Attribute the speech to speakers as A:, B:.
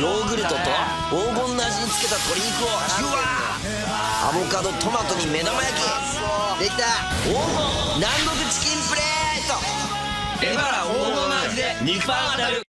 A: ヨーグルトと黄金の味につけた鶏肉をジュワー。アボカドトマトに目玉焼き。できた。黄金南国チキンプレート。
B: エバラ黄金の味で肉パン当たる。